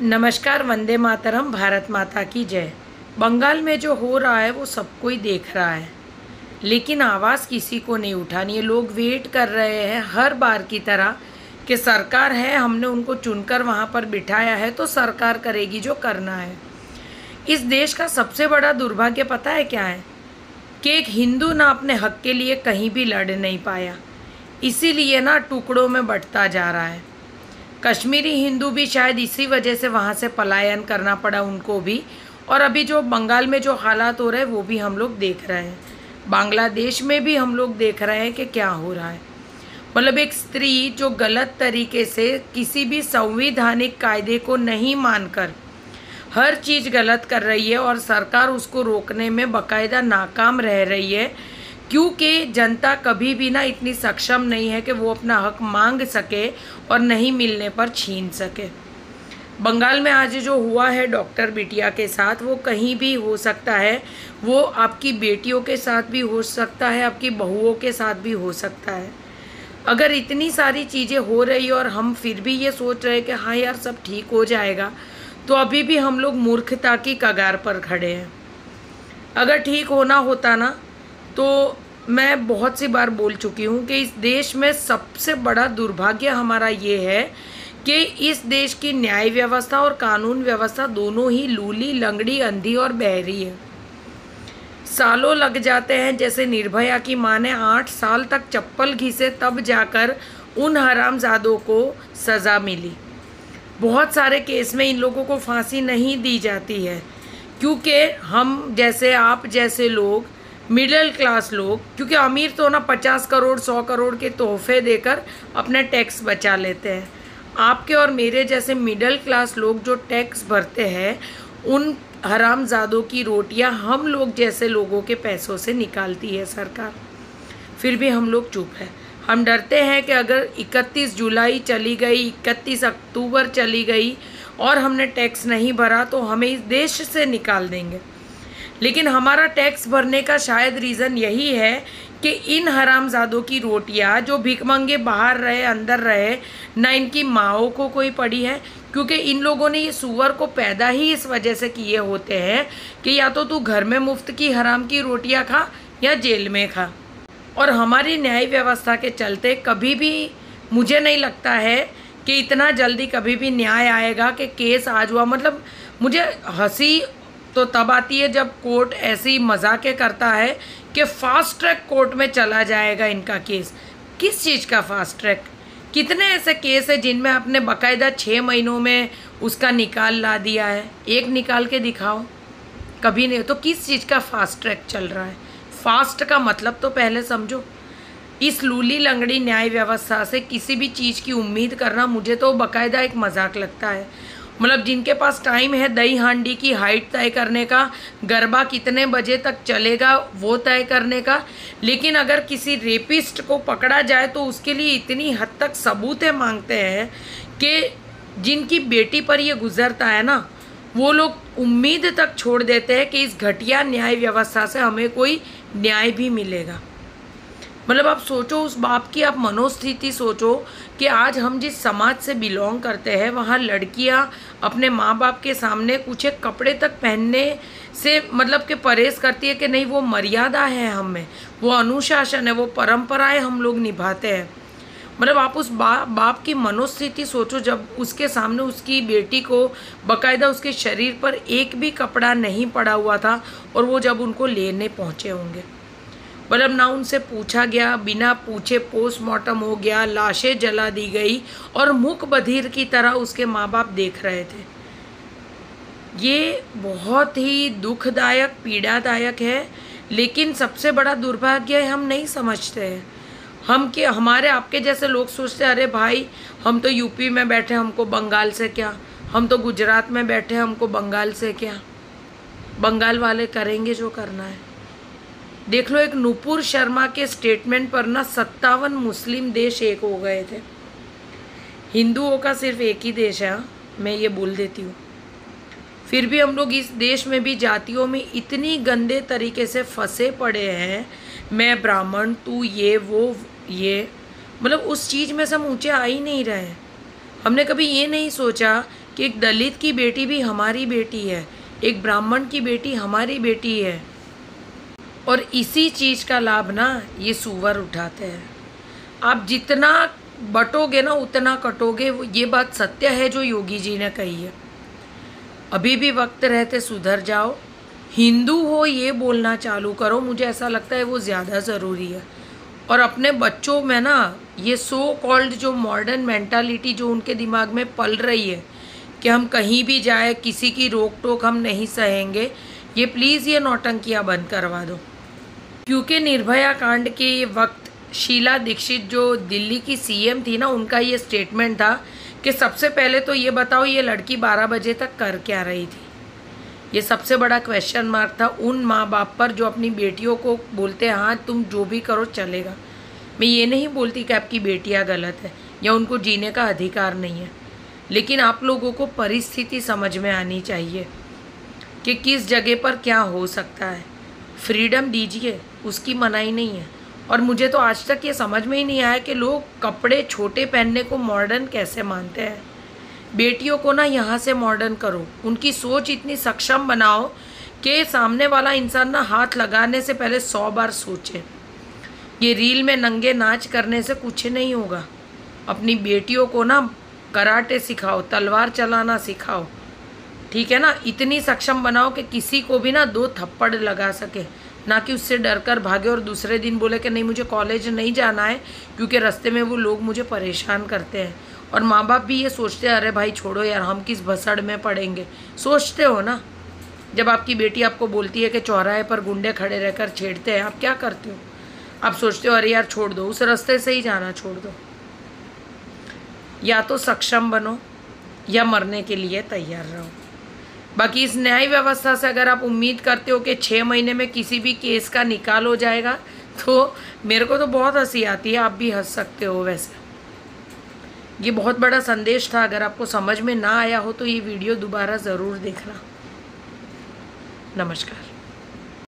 नमस्कार, वंदे मातरम, भारत माता की जय। बंगाल में जो हो रहा है, वो सब कोई देख रहा है। लेकिन आवाज़ किसी को नहीं उठानी है। लोग वेट कर रहे हैं हर बार की तरह कि सरकार है, हमने उनको चुनकर वहाँ पर बिठाया है तो सरकार करेगी जो करना है। इस देश का सबसे बड़ा दुर्भाग्य पता है क्या है? कि एक हिंदू ना अपने हक के लिए कहीं भी लड़ नहीं पाया। इसीलिए ना टुकड़ों में बटता जा रहा है। कश्मीरी हिंदू भी शायद इसी वजह से वहाँ से पलायन करना पड़ा उनको भी। और अभी जो बंगाल में जो हालात हो रहे हैं, वो भी हम लोग देख रहे हैं। बांग्लादेश में भी हम लोग देख रहे हैं कि क्या हो रहा है। मतलब एक स्त्री जो गलत तरीके से किसी भी संविधानिक कायदे को नहीं मानकर हर चीज़ गलत कर रही है और सरकार उसको रोकने में बाकायदा नाकाम रह रही है क्योंकि जनता कभी भी ना इतनी सक्षम नहीं है कि वो अपना हक मांग सके और नहीं मिलने पर छीन सके। बंगाल में आज जो हुआ है डॉक्टर बिटिया के साथ, वो कहीं भी हो सकता है। वो आपकी बेटियों के साथ भी हो सकता है, आपकी बहुओं के साथ भी हो सकता है। अगर इतनी सारी चीज़ें हो रही और हम फिर भी ये सोच रहे कि हाँ यार, सब ठीक हो जाएगा तो अभी भी हम लोग मूर्खता की कगार पर खड़े हैं। अगर ठीक होना होता ना तो मैं बहुत सी बार बोल चुकी हूँ कि इस देश में सबसे बड़ा दुर्भाग्य हमारा ये है कि इस देश की न्याय व्यवस्था और कानून व्यवस्था दोनों ही लूली, लंगड़ी, अंधी और बहरी है। सालों लग जाते हैं जैसे निर्भया की माँ ने आठ साल तक चप्पल घिसे तब जाकर उन हरामजादों को सज़ा मिली। बहुत सारे केस में इन लोगों को फांसी नहीं दी जाती है, क्योंकि हम जैसे आप जैसे लोग मिडिल क्लास लोग, क्योंकि अमीर तो ना पचास करोड़, सौ करोड़ के तोहफे देकर अपने टैक्स बचा लेते हैं। आपके और मेरे जैसे मिडिल क्लास लोग जो टैक्स भरते हैं, उन हरामजादों की रोटियाँ हम लोग जैसे लोगों के पैसों से निकालती है सरकार। फिर भी हम लोग चुप है। हम डरते हैं कि अगर 31 जुलाई चली गई 31 अक्टूबर चली गई और हमने टैक्स नहीं भरा तो हमें इस देश से निकाल देंगे। लेकिन हमारा टैक्स भरने का शायद रीज़न यही है कि इन हरामजादों की रोटियाँ जो भिकमंगे बाहर रहे, अंदर रहे, ना इनकी माओ को कोई पड़ी है। क्योंकि इन लोगों ने ये सुअर को पैदा ही इस वजह से किए होते हैं कि या तो तू घर में मुफ़्त की हराम की रोटियाँ खा या जेल में खा। और हमारी न्याय व्यवस्था के चलते कभी भी मुझे नहीं लगता है कि इतना जल्दी कभी भी न्याय आएगा कि केस आज हुआ। मतलब मुझे हँसी तो तब आती है जब कोर्ट ऐसी मजाके करता है कि फास्ट ट्रैक कोर्ट में चला जाएगा इनका केस। किस चीज़ का फास्ट ट्रैक कितने ऐसे केस है जिनमें आपने बाकायदा छः महीनों में उसका निकाल ला दिया है? एक निकाल के दिखाओ। कभी नहीं तो किस चीज़ का फास्ट ट्रैक चल रहा है? फास्ट का मतलब तो पहले समझो। इस लूली लंगड़ी न्याय व्यवस्था से किसी भी चीज़ की उम्मीद करना मुझे तो बाकायदा एक मज़ाक लगता है। मतलब जिनके पास टाइम है, दही हांडी की हाइट तय करने का, गरबा कितने बजे तक चलेगा, वो तय करने का। लेकिन अगर किसी रेपिस्ट को पकड़ा जाए तो उसके लिए इतनी हद तक सबूतें मांगते हैं कि जिनकी बेटी पर ये गुजरता है ना, वो लोग उम्मीद तक छोड़ देते हैं कि इस घटिया न्याय व्यवस्था से हमें कोई न्याय भी मिलेगा। मतलब आप सोचो, उस बाप की आप मनोस्थिति सोचो कि आज हम जिस समाज से बिलोंग करते हैं, वहाँ लड़कियाँ अपने माँ बाप के सामने कुछ एक कपड़े तक पहनने से मतलब कि परहेज करती है कि नहीं, वो मर्यादा है हमें वो अनुशासन है, वो परंपराएँ हम लोग निभाते हैं। मतलब आप उस बा, बाप की मनोस्थिति सोचो, जब उसके सामने उसकी बेटी को बकायदा उसके शरीर पर एक भी कपड़ा नहीं पड़ा हुआ था और वो जब उनको लेने पहुँचे होंगे। मतलब ना उनसे पूछा गया, बिना पूछे पोस्टमार्टम हो गया, लाशें जला दी गई और मुख बधिर की तरह उसके माँ बाप देख रहे थे। ये बहुत ही दुखदायक, पीड़ादायक है, लेकिन सबसे बड़ा दुर्भाग्य हम नहीं समझते हैं। हम के, हमारे, आपके जैसे लोग सोचते अरे भाई, हम तो यूपी में बैठे हमको बंगाल से क्या? हम तो गुजरात में बैठे हमको बंगाल से क्या? बंगाल वाले करेंगे जो करना है। देख लो एक नुपुर शर्मा के स्टेटमेंट पर ना सत्तावन मुस्लिम देश एक हो गए थे। हिंदुओं का सिर्फ़ एक ही देश है हाँ, मैं ये बोल देती हूँ। फिर भी हम लोग इस देश में भी जातियों में इतनी गंदे तरीके से फंसे पड़े हैं मैं ब्राह्मण तू ये वो ये मतलब उस चीज़ में से हम ऊँचे आ ही नहीं रहे हमने कभी ये नहीं सोचा कि एक दलित की बेटी भी हमारी बेटी है एक ब्राह्मण की बेटी हमारी बेटी है। और इसी चीज़ का लाभ ना ये सुअर उठाते हैं। आप जितना बटोगे ना, उतना कटोगे ये बात सत्य है जो योगी जी ने कही है। अभी भी वक्त रहते सुधर जाओ। हिंदू हो, ये बोलना चालू करो, मुझे ऐसा लगता है वो ज़्यादा ज़रूरी है। और अपने बच्चों में ना, ये सो कॉल्ड जो मॉडर्न मेंटालिटी जो उनके दिमाग में पल रही है कि हम कहीं भी जाए, किसी की रोक टोक हम नहीं सहेंगे, ये प्लीज़ ये नौटंकियाँ बंद करवा दो। क्योंकि निर्भया कांड के वक्त शीला दीक्षित, जो दिल्ली की सीएम थी ना, उनका ये स्टेटमेंट था कि सबसे पहले तो ये बताओ, ये लड़की 12 बजे तक कर क्या रही थी? ये सबसे बड़ा क्वेश्चन मार्क था उन माँ बाप पर जो अपनी बेटियों को बोलते हैं हाँ तुम जो भी करो, चलेगा। मैं ये नहीं बोलती कि आपकी बेटियाँ गलत है या उनको जीने का अधिकार नहीं है, लेकिन आप लोगों को परिस्थिति समझ में आनी चाहिए कि किस जगह पर क्या हो सकता है। फ्रीडम दीजिए, उसकी मनाही नहीं है। और मुझे तो आज तक ये समझ में ही नहीं आया कि लोग कपड़े छोटे पहनने को मॉडर्न कैसे मानते हैं। बेटियों को ना यहाँ से मॉडर्न करो। उनकी सोच इतनी सक्षम बनाओ कि सामने वाला इंसान ना हाथ लगाने से पहले सौ बार सोचे। ये रील में नंगे नाच करने से कुछ नहीं होगा। अपनी बेटियों को ना कराटे सिखाओ, तलवार चलाना सिखाओ। ठीक है ना? इतनी सक्षम बनाओ कि किसी को भी ना दो थप्पड़ लगा सके। ना कि उससे डर कर भागे और दूसरे दिन बोले कि नहीं, मुझे कॉलेज नहीं जाना है, क्योंकि रास्ते में वो लोग मुझे परेशान करते हैं। और माँ बाप भी ये सोचते हैं, अरे भाई, छोड़ो यार, हम किस भसड़ में पड़ेंगे? सोचते हो ना? जब आपकी बेटी आपको बोलती है कि चौराहे पर गुंडे खड़े रहकर छेड़ते हैं, आप क्या करते हो? आप सोचते हो, अरे यार, छोड़ दो, उस रास्ते से ही जाना, छोड़ दो। या तो सक्षम बनो, या मरने के लिए तैयार रहो। बाकी इस न्याय व्यवस्था से अगर आप उम्मीद करते हो कि छः महीने में किसी भी केस का निकाल हो जाएगा तो मेरे को तो बहुत हँसी आती है, आप भी हंस सकते हो वैसे। ये बहुत बड़ा संदेश था, अगर आपको समझ में ना आया हो तो ये वीडियो दोबारा ज़रूर देखना। नमस्कार।